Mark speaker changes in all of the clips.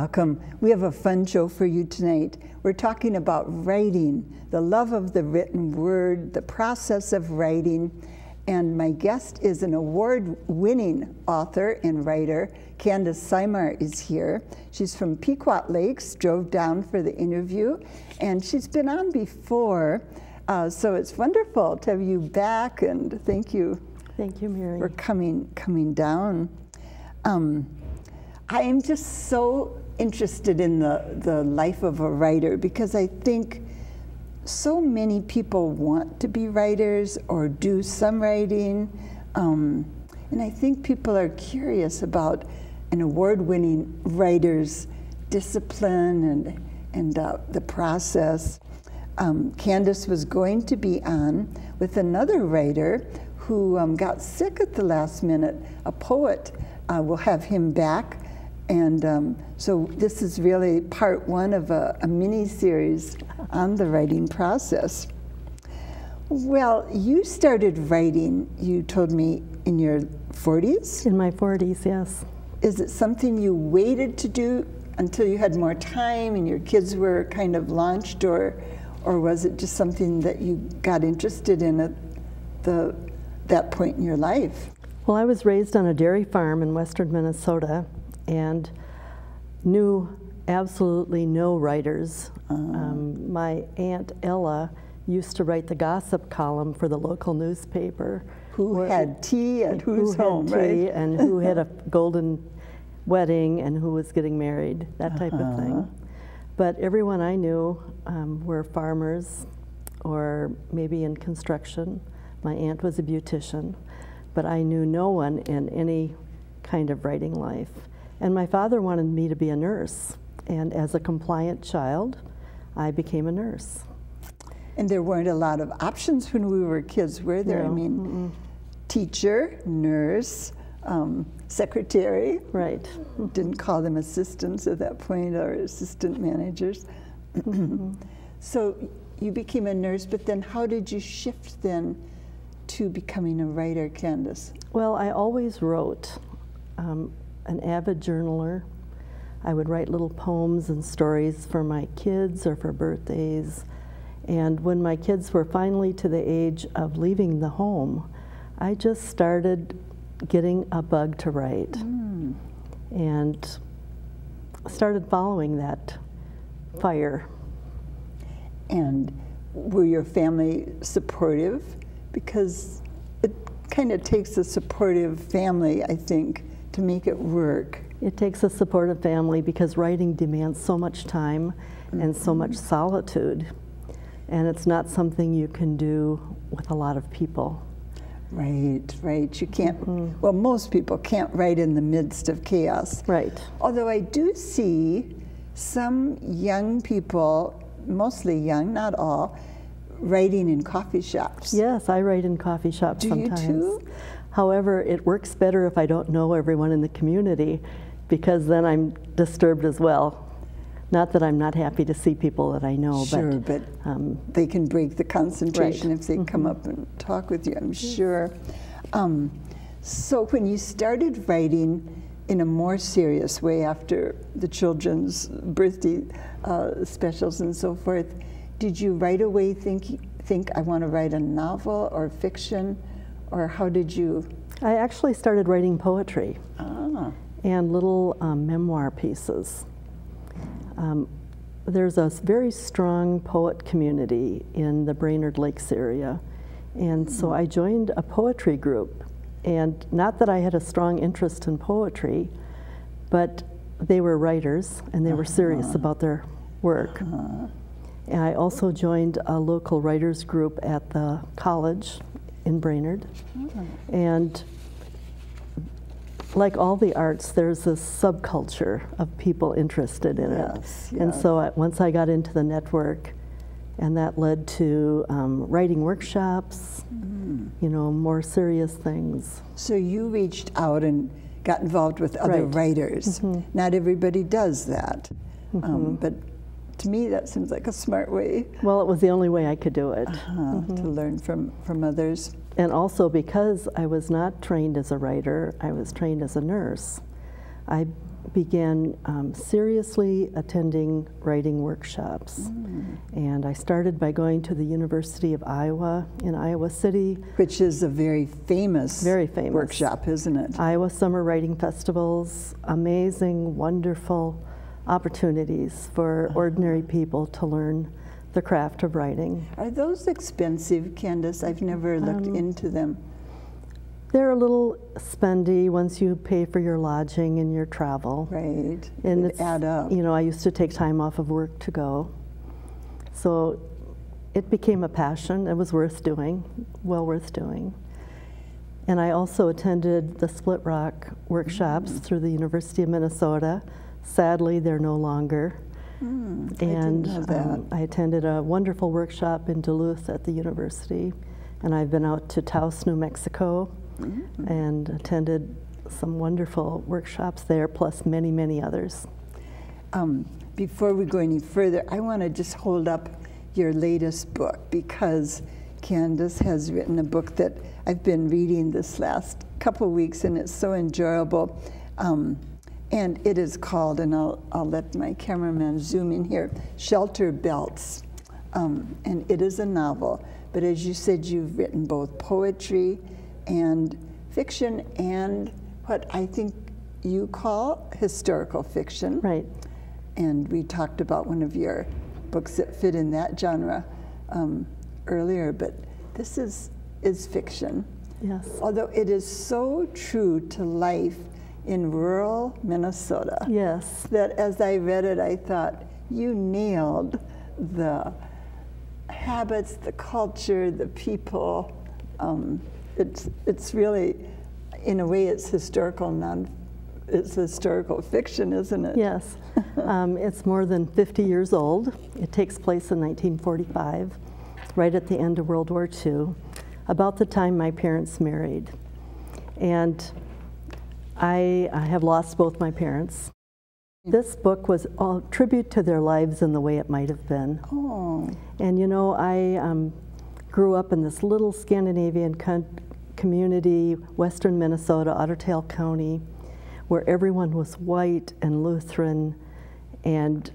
Speaker 1: Welcome. We have a fun show for you tonight. We're talking about writing, the love of the written word, the process of writing. And my guest is an award winning author and writer. Candace Simar is here. She's from Pequot Lakes, drove down for the interview, and she's been on before. Uh, so it's wonderful to have you back, and thank you.
Speaker 2: Thank you, Mary.
Speaker 1: For coming, coming down. Um, I am just so interested in the, the life of a writer because I think so many people want to be writers or do some writing. Um, and I think people are curious about an award winning writer's discipline and, and uh, the process. Um, Candace was going to be on with another writer who um, got sick at the last minute, a poet. Uh, we'll have him back. And um, so this is really part one of a, a mini series on the writing process. Well, you started writing, you told me, in your 40s?
Speaker 2: In my 40s, yes.
Speaker 1: Is it something you waited to do until you had more time and your kids were kind of launched, or, or was it just something that you got interested in at the, that point in your life?
Speaker 2: Well, I was raised on a dairy farm in western Minnesota, and knew absolutely no writers. Uh um, my Aunt Ella used to write the gossip column for the local newspaper.
Speaker 1: Who had tea at whose
Speaker 2: who
Speaker 1: home,
Speaker 2: right? And who had a golden wedding and who was getting married, that type uh -huh. of thing. Uh-huh. But everyone I knew um, were farmers or maybe in construction. My aunt was a beautician, but I knew no one in any kind of writing life. And my father wanted me to be a nurse. And as a compliant child, I became a nurse.
Speaker 1: And there weren't a lot of options when we were kids, were there?
Speaker 2: No.
Speaker 1: I mean, mm -mm. teacher, nurse, um, secretary.
Speaker 2: Right.
Speaker 1: Didn't call them assistants at that point or assistant managers. So you became a nurse, but then how did you shift then to becoming a writer, Candace?
Speaker 2: Well, I always wrote. Um, an avid journaler. I would write little poems and stories for my kids or for birthdays. And when my kids were finally to the age of leaving the home, I just started getting a bug to write mm. and started following that fire.
Speaker 1: And were your family supportive? Because it kind of takes a supportive family, I think, to make it work?
Speaker 2: It takes a supportive family because writing demands so much time mm -hmm. and so much mm-hmm. solitude. And it's not something you can do with a lot of people.
Speaker 1: Right, right. You can't, mm -hmm. well, most people can't write in the midst of chaos.
Speaker 2: Right.
Speaker 1: Although I do see some young people, mostly young, not all, writing in coffee shops.
Speaker 2: Yes, I write in coffee shops
Speaker 1: do
Speaker 2: sometimes.
Speaker 1: You too?
Speaker 2: However, it works better if I don't know everyone in the community because then I'm disturbed as well. Not that I'm not happy to see people that I know,
Speaker 1: sure,
Speaker 2: but,
Speaker 1: but um, they can break the concentration
Speaker 2: right.
Speaker 1: if they mm -hmm. come up and talk with you, I'm sure. Um, so when you started writing in a more serious way after the children's birthday uh, specials and so forth, did you right away think, think I want to write a novel or fiction? Or how did you?
Speaker 2: I actually started writing poetry
Speaker 1: ah.
Speaker 2: and little um, memoir pieces. Um, there's a very strong poet community in the Brainerd Lakes area, and so I joined a poetry group. And not that I had a strong interest in poetry, but they were writers and they were serious uh -huh. about their work. Uh -huh. And I also joined a local writers group at the college in Brainerd. Mm. And like all the arts, there's this subculture of people interested in
Speaker 1: yes,
Speaker 2: it.
Speaker 1: Yes.
Speaker 2: And so I, once I got into the network, and that led to um, writing workshops, mm. you know, more serious things.
Speaker 1: So you reached out and got involved with other
Speaker 2: right.
Speaker 1: writers. Mm -hmm. Not everybody does that. -hmm. um,
Speaker 2: mm-hmm.
Speaker 1: but to me, that seems like a smart way.
Speaker 2: Well, it was the only way I could do it. Uh
Speaker 1: -huh, mm -hmm. To mm-hmm. learn from, from others.
Speaker 2: And also because I was not trained as a writer, I was trained as a nurse. I began um, seriously attending writing workshops. Mm. And I started by going to the University of Iowa in Iowa City.
Speaker 1: Which is a very famous,
Speaker 2: very famous
Speaker 1: workshop, isn't it?
Speaker 2: Iowa Summer Writing Festivals, amazing, wonderful opportunities for ordinary people to learn the craft of writing.
Speaker 1: Are those expensive, Candace? I've never looked um, into them.
Speaker 2: They're a little spendy once you pay for your lodging and your travel.
Speaker 1: Right. And it it's add up.
Speaker 2: You know, I used to take time off of work to go. So it became a passion. It was worth doing, well worth doing. And I also attended the Split Rock workshops mm. through the University of Minnesota. Sadly, they're no longer.
Speaker 1: Mm, and I, um,
Speaker 2: I attended a wonderful workshop in Duluth at the university. And I've been out to Taos, New Mexico mm-hmm. and attended some wonderful workshops there, plus many, many others.
Speaker 1: Um, before we go any further, I want to just hold up your latest book because Candace has written a book that I've been reading this last couple weeks, and it's so enjoyable. Um, and it is called, and I'll, I'll let my cameraman zoom in here, Shelterbelts. Um, and it is a novel, but as you said, you've written both poetry and fiction and what I think you call historical fiction.
Speaker 2: Right.
Speaker 1: And we talked about one of your books that fit in that genre um, earlier, but this is, is fiction.
Speaker 2: Yes.
Speaker 1: Although it is so true to life in rural Minnesota.
Speaker 2: Yes.
Speaker 1: That as I read it, I thought, you nailed the habits, the culture, the people. Um, it's it's really, in a way, it's historical non. It's historical fiction, isn't it?
Speaker 2: Yes, um, it's more than 50 years old. It takes place in 1945, right at the end of World War II, about the time my parents married, and I, I have lost both my parents. This book was a tribute to their lives and the way it might have been.
Speaker 1: Oh.
Speaker 2: And you know, I um, grew up in this little Scandinavian community, western Minnesota, Otter Tail County, where everyone was white and Lutheran and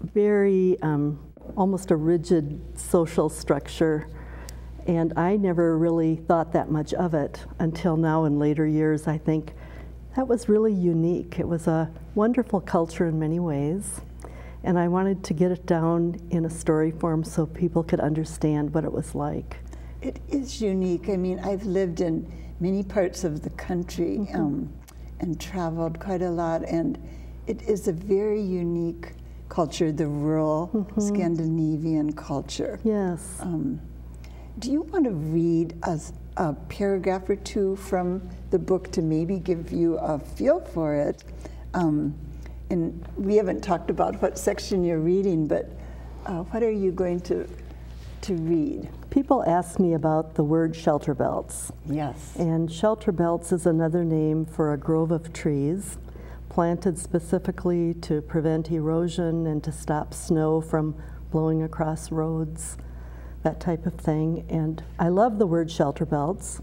Speaker 2: very, um, almost a rigid social structure. And I never really thought that much of it until now in later years. I think that was really unique. It was a wonderful culture in many ways. And I wanted to get it down in a story form so people could understand what it was like.
Speaker 1: It is unique. I mean, I've lived in many parts of the country mm -hmm. um, and traveled quite a lot, and it is a very unique culture, the rural mm -hmm. Scandinavian culture.
Speaker 2: Yes.
Speaker 1: Um, do you want to read a, a paragraph or two from the book to maybe give you a feel for it? Um, and we haven't talked about what section you're reading, but uh, what are you going to to read?
Speaker 2: People ask me about the word shelter belts.
Speaker 1: Yes.
Speaker 2: And shelter belts is another name for a grove of trees planted specifically to prevent erosion and to stop snow from blowing across roads, that type of thing. And I love the word shelter belts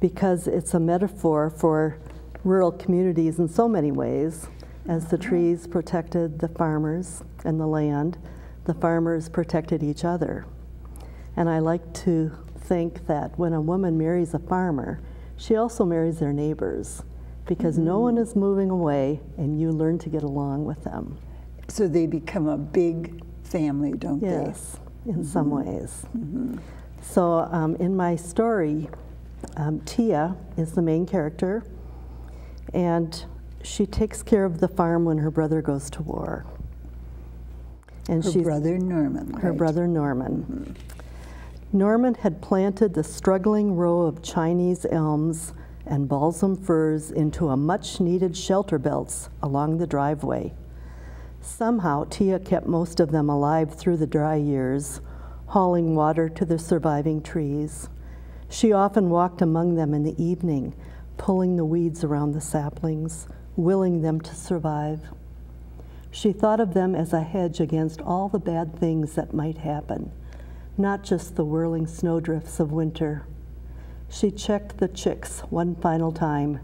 Speaker 2: because it's a metaphor for rural communities in so many ways. As the trees protected the farmers and the land, the farmers protected each other. And I like to think that when a woman marries a farmer, she also marries their neighbors because mm -hmm. no one is moving away and you learn to get along with them.
Speaker 1: So they become a big family, don't
Speaker 2: yes,
Speaker 1: they?
Speaker 2: Yes, in mm -hmm. some ways. Mm -hmm. So um, in my story, um, Tia is the main character, and she takes care of the farm when her brother goes to war.
Speaker 1: And her brother Norman.
Speaker 2: Her
Speaker 1: right?
Speaker 2: brother Norman. Mm -hmm. Norman had planted the struggling row of Chinese elms and balsam firs into a much needed shelter belts along the driveway. Somehow, Tia kept most of them alive through the dry years, hauling water to the surviving trees. She often walked among them in the evening, pulling the weeds around the saplings, willing them to survive. She thought of them as a hedge against all the bad things that might happen not just the whirling snowdrifts of winter. She checked the chicks one final time.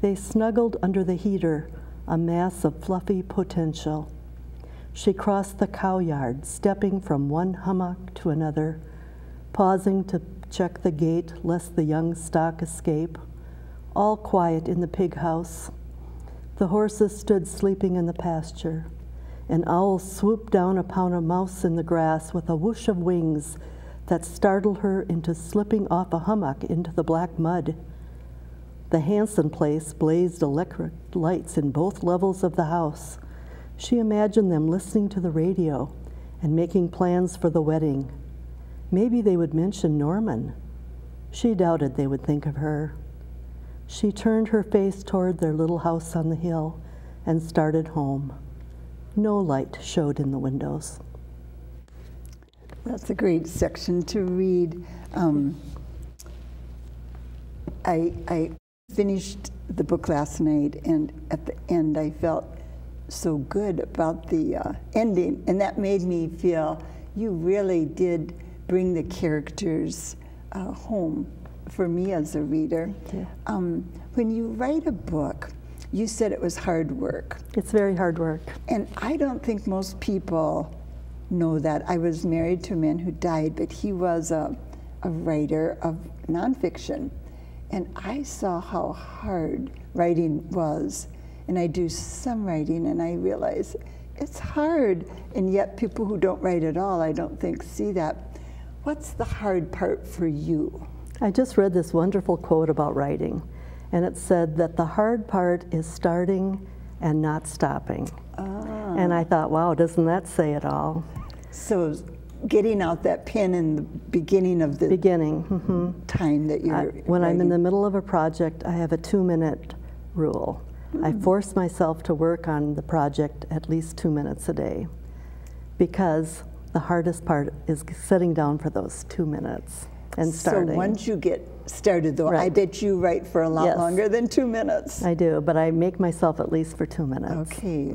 Speaker 2: They snuggled under the heater, a mass of fluffy potential. She crossed the cow yard, stepping from one hummock to another, pausing to check the gate lest the young stock escape. All quiet in the pig house. The horses stood sleeping in the pasture. An owl swooped down upon a mouse in the grass with a whoosh of wings that startled her into slipping off a hummock into the black mud. The Hanson place blazed electric lights in both levels of the house. She imagined them listening to the radio and making plans for the wedding. Maybe they would mention Norman. She doubted they would think of her. She turned her face toward their little house on the hill and started home. No light showed in the windows.
Speaker 1: That's a great section to read. Um, I, I finished the book last night, and at the end, I felt so good about the uh, ending, and that made me feel you really did bring the characters uh, home for me as a reader. Um, when you write a book, you said it was hard work.
Speaker 2: It's very hard work.
Speaker 1: And I don't think most people know that. I was married to a man who died, but he was a, a writer of nonfiction. And I saw how hard writing was. And I do some writing, and I realize it's hard. And yet, people who don't write at all, I don't think, see that. What's the hard part for you?
Speaker 2: I just read this wonderful quote about writing, and it said that the hard part is starting and not stopping. Ah. And I thought, wow, doesn't that say it all?
Speaker 1: So getting out that pen in the beginning of the
Speaker 2: beginning mm-hmm.
Speaker 1: time that you're I,
Speaker 2: when writing. I'm in the middle of a project, I have a two-minute rule. Mm. I force myself to work on the project at least two minutes a day because the hardest part is sitting down for those two minutes and starting.
Speaker 1: So once you get started, though, right. I bet you write for a lot yes. longer than two minutes.
Speaker 2: I do, but I make myself at least for two minutes.
Speaker 1: Okay.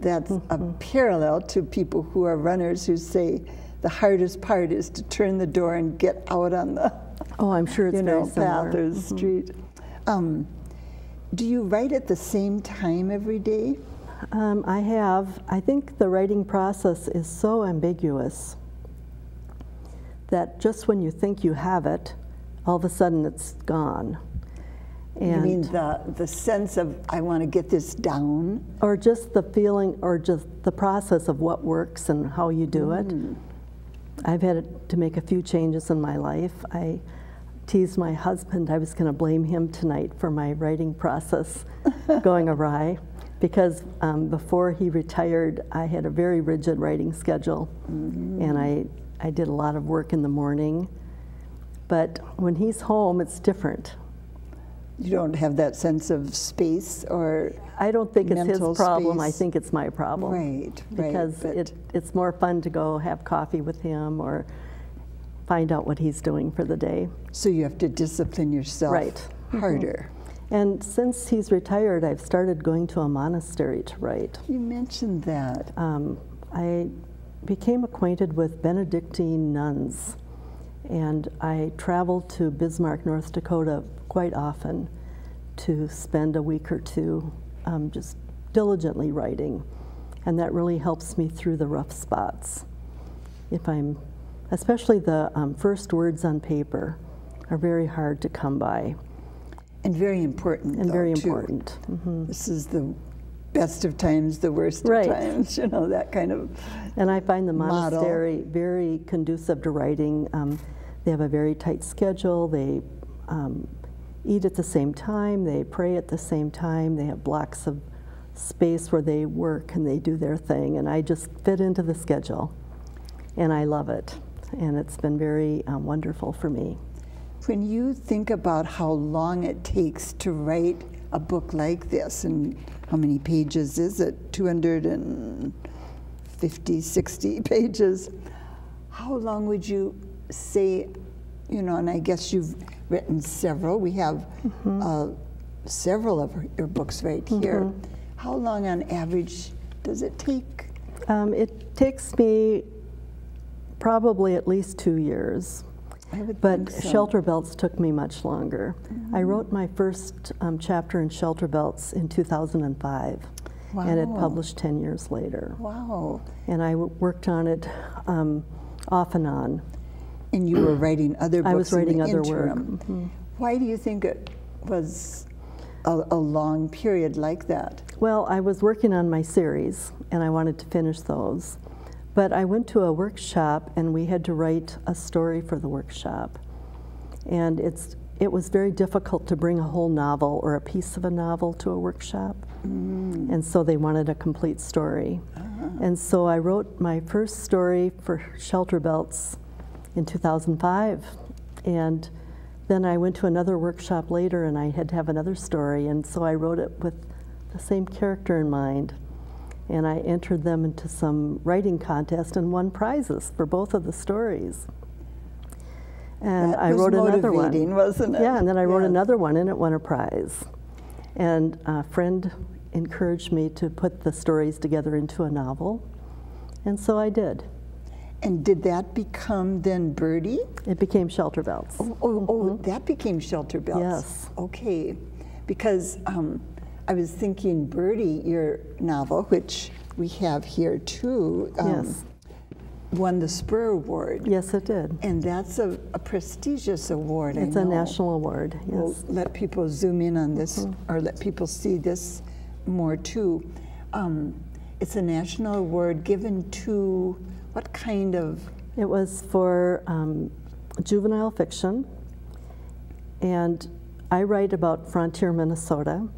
Speaker 1: That's mm -hmm. a mm-hmm. parallel to people who are runners who say the hardest part is to turn the door and get out on the
Speaker 2: oh, I'm sure it's
Speaker 1: you know,
Speaker 2: path
Speaker 1: or the mm -hmm. street. Um, do you write at the same time every day?
Speaker 2: Um, I have. I think the writing process is so ambiguous that just when you think you have it, all of a sudden it's gone.
Speaker 1: And you mean the, the sense of, I want to get this down?
Speaker 2: Or just the feeling, or just the process of what works and how you do mm. it. I've had to make a few changes in my life. I teased my husband I was going to blame him tonight for my writing process going awry because um, before he retired, I had a very rigid writing schedule, mm -hmm. and I I did a lot of work in the morning. But when he's home, it's different.
Speaker 1: You don't have that sense of space or
Speaker 2: I don't think it's his problem. Space. I think it's my problem.
Speaker 1: Right,
Speaker 2: right. because it, it's more fun to go have coffee with him or find out what he's doing for the day.
Speaker 1: So you have to discipline yourself
Speaker 2: right.
Speaker 1: harder.
Speaker 2: Mm -hmm. And since he's retired, I've started going to a monastery to write.
Speaker 1: You mentioned that.
Speaker 2: Um, I became acquainted with Benedictine nuns, and I traveled to Bismarck, North Dakota quite often to spend a week or two um, just diligently writing, and that really helps me through the rough spots. If I'm, especially the um, first words on paper are very hard to come by.
Speaker 1: And very important.
Speaker 2: And
Speaker 1: though,
Speaker 2: very important.
Speaker 1: Mm -hmm. This is the best of times, the worst
Speaker 2: right.
Speaker 1: of times, you know, that kind of
Speaker 2: And I find the monastery
Speaker 1: model.
Speaker 2: very conducive to writing. Um, they have a very tight schedule. They um, eat at the same time. They pray at the same time. They have blocks of space where they work and they do their thing. And I just fit into the schedule. And I love it. And it's been very um, wonderful for me.
Speaker 1: When you think about how long it takes to write a book like this, and how many pages is it? 250, 60 pages. How long would you say, you know, and I guess you've written several. We have mm -hmm. uh, several of your books right mm -hmm. here. How long on average does it take?
Speaker 2: Um, it takes me probably at least two years. But
Speaker 1: so.
Speaker 2: Shelterbelts took me much longer.
Speaker 1: Mm-hmm.
Speaker 2: I wrote my first um, chapter in Shelterbelts in 2005, and it published 10 years later.
Speaker 1: Wow.
Speaker 2: And I w- worked on it um, off and on.
Speaker 1: And you were writing other books
Speaker 2: I was
Speaker 1: in
Speaker 2: writing
Speaker 1: the
Speaker 2: other work.
Speaker 1: interim. Why do you think it was a, a long period like that?
Speaker 2: Well, I was working on my series, and I wanted to finish those. But I went to a workshop, and we had to write a story for the workshop. And it's, it was very difficult to bring a whole novel or a piece of a novel to a workshop. Mm. And so they wanted a complete story. Uh-huh. And so I wrote my first story for Shelterbelts in 2005. And then I went to another workshop later and I had to have another story. And so I wrote it with the same character in mind. And I entered them into some writing contest and won prizes for both of the stories. And
Speaker 1: That
Speaker 2: I wrote another one.
Speaker 1: wasn't it?
Speaker 2: Yeah, and then I wrote
Speaker 1: Yes.
Speaker 2: another one and it won a prize. And a friend encouraged me to put the stories together into a novel. And so I did.
Speaker 1: And did that become then Birdie?
Speaker 2: It became Shelterbelts.
Speaker 1: Oh, oh, oh, that became Shelterbelts.
Speaker 2: Yes.
Speaker 1: Okay, because um, I was thinking Birdie, your novel, which we have here too, um,
Speaker 2: Yes.
Speaker 1: won the Spur Award.
Speaker 2: Yes, it did.
Speaker 1: And that's a, a prestigious award.
Speaker 2: It's a national award.
Speaker 1: We'll let people zoom in on this,
Speaker 2: Mm-hmm.
Speaker 1: or let people see this more too. Um, it's a national award given to what kind of
Speaker 2: It was for um, juvenile fiction, and I write about frontier Minnesota,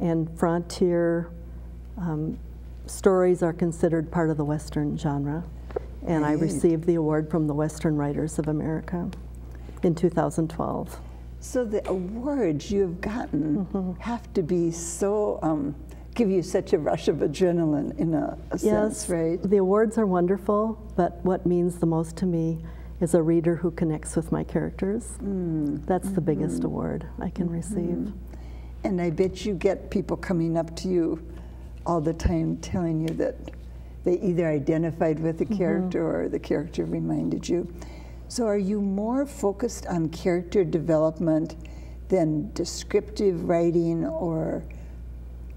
Speaker 2: and frontier um, stories are considered part of the Western genre. And I received the award from the Western Writers of America in 2012.
Speaker 1: So the awards you have gotten
Speaker 2: Mm-hmm.
Speaker 1: have to be so um, give you such a rush of adrenaline in a, a sense, right?
Speaker 2: the awards are wonderful, but what means the most to me is a reader who connects with my characters.
Speaker 1: Mm.
Speaker 2: That's the biggest
Speaker 1: Mm-hmm.
Speaker 2: award I can receive.
Speaker 1: And I bet you get people coming up to you all the time telling you that they either identified with the
Speaker 2: Mm-hmm.
Speaker 1: character or the character reminded you. So are you more focused on character development than descriptive writing or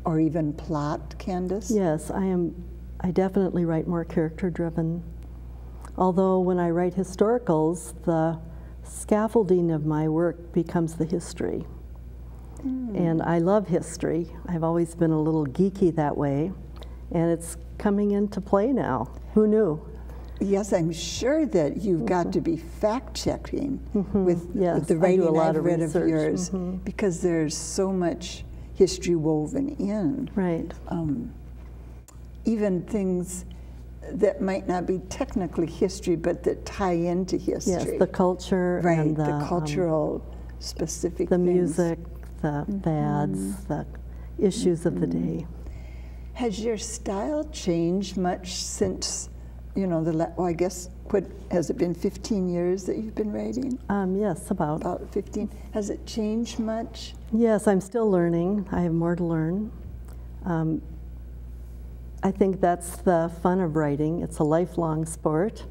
Speaker 1: or even plot, Candace?
Speaker 2: Yes, I am. I definitely write more character driven. Although when I write historicals, the scaffolding of my work becomes the history. And I love history. I've always been a little geeky that way, and it's coming into play now. Who knew?
Speaker 1: Yes, I'm sure that you've got to be fact checking with,
Speaker 2: Mm-hmm. Yes,
Speaker 1: with the
Speaker 2: I do a
Speaker 1: writing
Speaker 2: lot
Speaker 1: I've
Speaker 2: of
Speaker 1: read
Speaker 2: research.
Speaker 1: of yours
Speaker 2: Mm-hmm.
Speaker 1: because there's so much history woven in.
Speaker 2: Right.
Speaker 1: Um, even things that might not be technically history, but that tie into history.
Speaker 2: Yes, the culture
Speaker 1: right,
Speaker 2: and the,
Speaker 1: the
Speaker 2: um,
Speaker 1: cultural specific
Speaker 2: the
Speaker 1: things.
Speaker 2: music, the fads, the issues of the day.
Speaker 1: Has your style changed much since, you know, the, well, I guess, what, has it been 15 years that you've been writing?
Speaker 2: Um, yes, about.
Speaker 1: About 15. Has it changed much?
Speaker 2: Yes, I'm still learning. I have more to learn. Um, I think that's the fun of writing. It's a lifelong sport,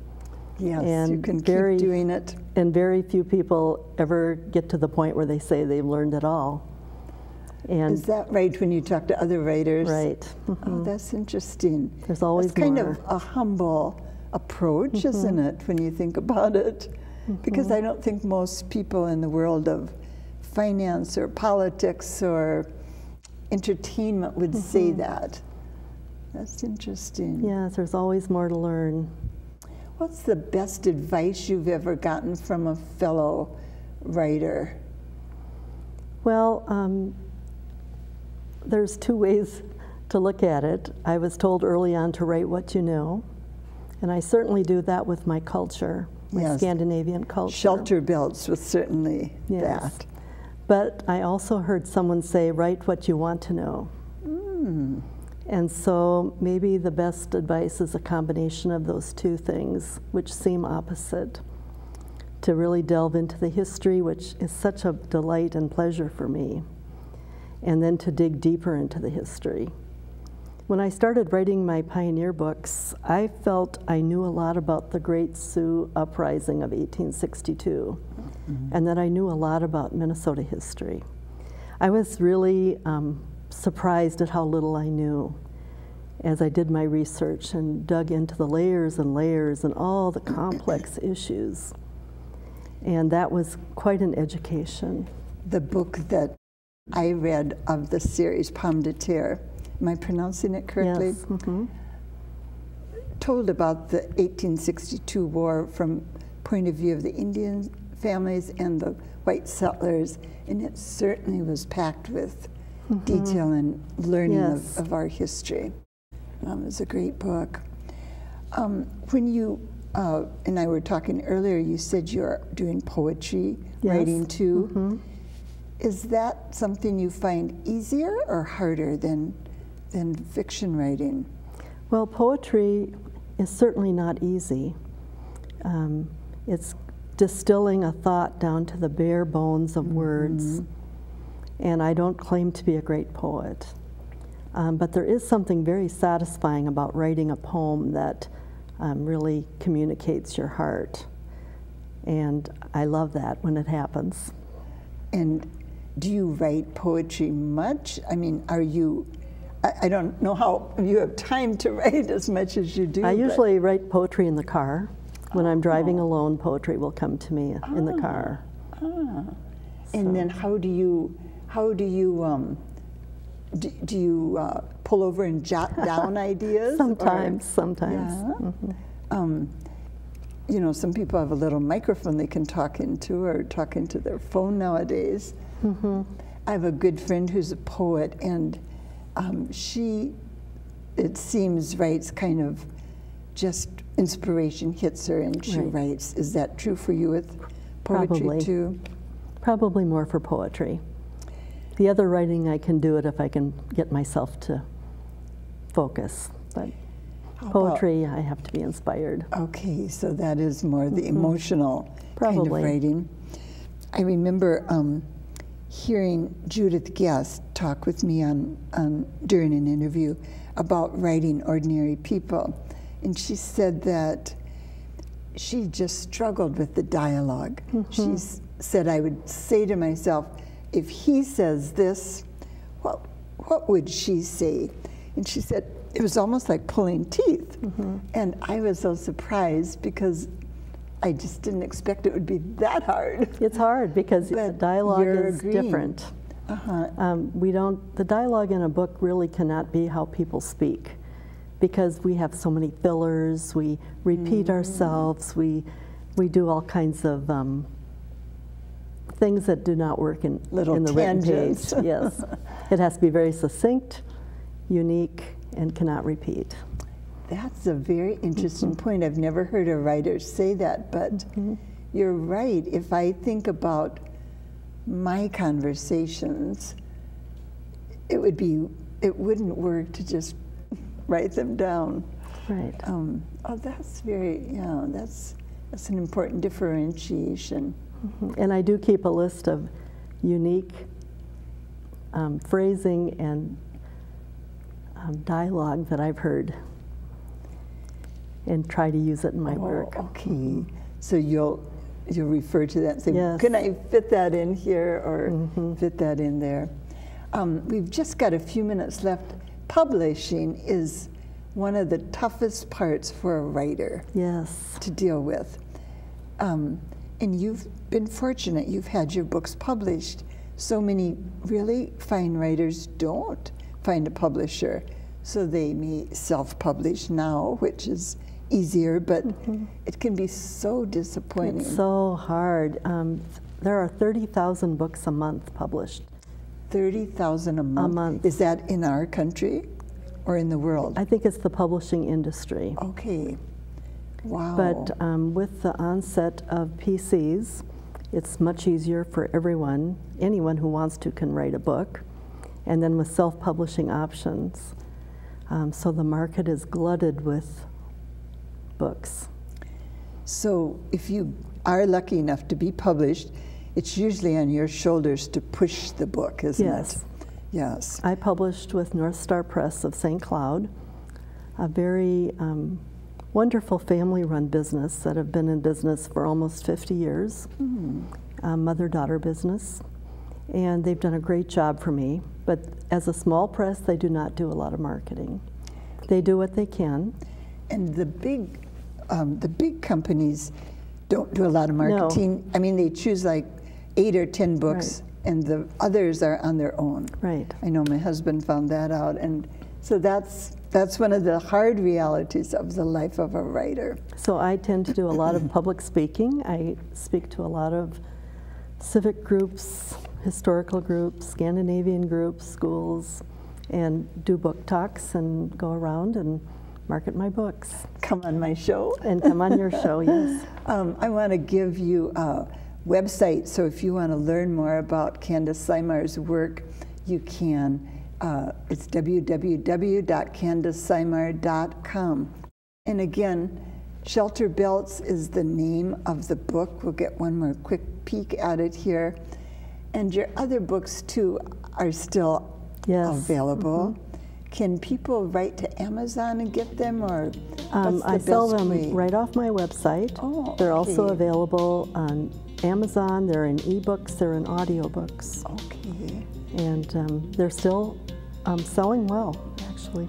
Speaker 1: Yes, you
Speaker 2: And
Speaker 1: can
Speaker 2: very-
Speaker 1: keep doing it.
Speaker 2: and very few people ever get to the point where they say they've learned it all. And
Speaker 1: Is that right when you talk to other writers?
Speaker 2: right,
Speaker 1: Oh, mm-hmm. that's interesting.
Speaker 2: There's always
Speaker 1: That's kind
Speaker 2: more.
Speaker 1: of a humble approach, mm-hmm. isn't it, when you think about it? Mm-hmm. Because I don't think most people in the world of finance or politics or entertainment would say that. That's interesting.
Speaker 2: yes, there's always more to learn.
Speaker 1: What's the best advice you've ever gotten from a fellow writer?
Speaker 2: Well, um, there's two ways to look at it. I was told early on to write what you know, and I certainly do that with my culture, my
Speaker 1: Yes.
Speaker 2: Scandinavian culture.
Speaker 1: Shelter belts was certainly
Speaker 2: Yes.
Speaker 1: that.
Speaker 2: But I also heard someone say, write what you want to know.
Speaker 1: Hmm.
Speaker 2: And so maybe the best advice is a combination of those two things, which seem opposite. To really delve into the history, which is such a delight and pleasure for me, and then to dig deeper into the history. When I started writing my pioneer books, I felt I knew a lot about the Great Sioux Uprising of 1862. and that I knew a lot about Minnesota history. I was really um, surprised at how little I knew as I did my research and dug into the layers and layers and all the complex issues. And that was quite an education.
Speaker 1: The book that I read of the series, Pomme de Terre, am I pronouncing it correctly?
Speaker 2: Yes. Mm-hmm.
Speaker 1: Told about the 1862 war from point of view of the Indian families and the white settlers, and it certainly was packed with mm-hmm. detail and learning yes. of, of, our history. Um, it was a great book. Um, when you uh, and I were talking earlier, you said you're doing poetry, yes. writing too. Mm-hmm. Is that something you find easier or harder than, than fiction writing?
Speaker 2: Well, poetry is certainly not easy. Um, it's distilling a thought down to the bare bones of mm-hmm. words. And I don't claim to be a great poet. Um, but there is something very satisfying about writing a poem that um, really communicates your heart. And I love that when it happens.
Speaker 1: And do you write poetry much? I mean, are you, I, I don't know how you have time to write as much as you do.
Speaker 2: I usually write poetry in the car. When oh. I'm driving oh. alone, poetry will come to me in the car.
Speaker 1: Ah. So. And then how do you, how do you, um, do, do you uh, pull over and jot down ideas?
Speaker 2: Sometimes, or? sometimes. Yeah. Mm -hmm. um,
Speaker 1: you know, some people have a little microphone they can talk into or talk into their phone nowadays. Mm -hmm. I have a good friend who's a poet, and um, she, it seems, writes kind of just inspiration hits her and she right. writes. Is that true for you with poetry
Speaker 2: Probably.
Speaker 1: too?
Speaker 2: Probably more for poetry. The other writing, I can do it if I can get myself to focus. But How poetry, about, I have to be inspired.
Speaker 1: Okay, so that is more the mm -hmm. emotional Probably. kind of writing. I remember um, hearing Judith Guest talk with me on, on during an interview about writing ordinary people, and she said that she just struggled with the dialogue. Mm -hmm. She said I would say to myself, if he says this, what, what would she say? And she said, it was almost like pulling teeth. Mm -hmm. And I was so surprised because I just didn't expect it would be that hard.
Speaker 2: It's hard because but the dialogue is agreeing. different. Uh -huh. um, we don't, the dialogue in a book really cannot be how people speak because we have so many fillers, we repeat mm. ourselves, we, we do all kinds of um, things that do not work in,
Speaker 1: Little
Speaker 2: in the
Speaker 1: tangents.
Speaker 2: written page. yes. It has to be very succinct, unique, and cannot repeat.
Speaker 1: That's a very interesting mm -hmm. point. I've never heard a writer say that, but mm -hmm. you're right. If I think about my conversations, it would be, it wouldn't work to just write them down.
Speaker 2: Right. Um,
Speaker 1: oh, that's very, yeah, that's, that's an important differentiation.
Speaker 2: And I do keep a list of unique um, phrasing and um, dialogue that I've heard and try to use it in my
Speaker 1: oh,
Speaker 2: work.
Speaker 1: Okay. So you'll you'll refer to that and say, yes. can I fit that in here or mm -hmm. fit that in there? Um, we've just got a few minutes left. Publishing is one of the toughest parts for a writer
Speaker 2: yes.
Speaker 1: to deal with. Um, and you've been fortunate, you've had your books published. So many really fine writers don't find a publisher, so they may self publish now, which is easier, but mm -hmm. it can be so disappointing.
Speaker 2: It's so hard. Um, there are 30,000 books a month published.
Speaker 1: 30,000 a month?
Speaker 2: A month.
Speaker 1: Is that in our country or in the world?
Speaker 2: I think it's the publishing industry.
Speaker 1: Okay. Wow.
Speaker 2: But um, with the onset of PCs, it's much easier for everyone, anyone who wants to can write a book, and then with self-publishing options. Um, so the market is glutted with books.
Speaker 1: So if you are lucky enough to be published, it's usually on your shoulders to push the book, isn't it?
Speaker 2: yes.
Speaker 1: it? Yes.
Speaker 2: I published with North Star Press of St. Cloud, a very um, wonderful family run business that have been in business for almost 50 years. Mm. um, mother daughter business, and they've done a great job for me. But as a small press, they do not do a lot of marketing. They do what they can.
Speaker 1: And the big, um, the big companies don't do a lot of marketing. No. I mean, they choose like eight or ten books, right. and the others are on their own.
Speaker 2: Right.
Speaker 1: I know my husband found that out, and so that's that's one of the hard realities of the life of a writer.
Speaker 2: So I tend to do a lot of public speaking. I speak to a lot of civic groups, historical groups, Scandinavian groups, schools, and do book talks and go around and market my books.
Speaker 1: Come on my show.
Speaker 2: And come on your show, yes.
Speaker 1: Um, I want to give you a website, so if you want to learn more about Candace Simar's work, you can. Uh, it's www.candacesimar.com. And again, Shelterbelts is the name of the book. We'll get one more quick peek at it here. And your other books, too, are still yes. available. Mm -hmm. Can people write to Amazon and get them, or
Speaker 2: um, I sell them way? right off my website.
Speaker 1: Oh,
Speaker 2: They're
Speaker 1: okay.
Speaker 2: also available on Amazon. They're in ebooks. They're in audiobooks.
Speaker 1: Okay.
Speaker 2: And um, they're still um, selling well, actually.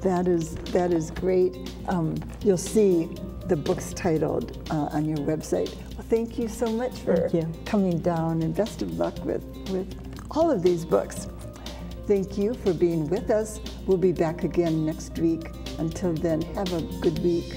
Speaker 1: That is that is great. Um, you'll see the books titled uh, on your website. Well, thank you so much for coming down, and best of luck with with all of these books. Thank you for being with us. We'll be back again next week. Until then, have a good week.